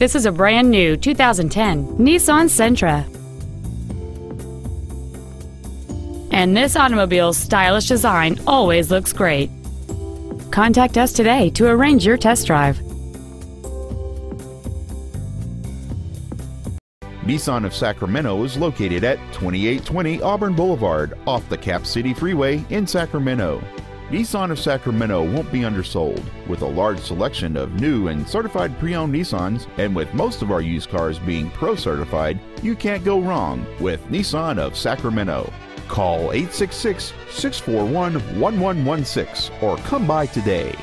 This is a brand new 2010 Nissan Sentra. And this automobile's stylish design always looks great. Contact us today to arrange your test drive. Nissan of Sacramento is located at 2820 Auburn Boulevard off the Cap City Freeway in Sacramento. Nissan of Sacramento won't be undersold. With a large selection of new and certified pre owned Nissans, and with most of our used cars being pro certified, you can't go wrong with Nissan of Sacramento. Call 866 641 1116 or come by today.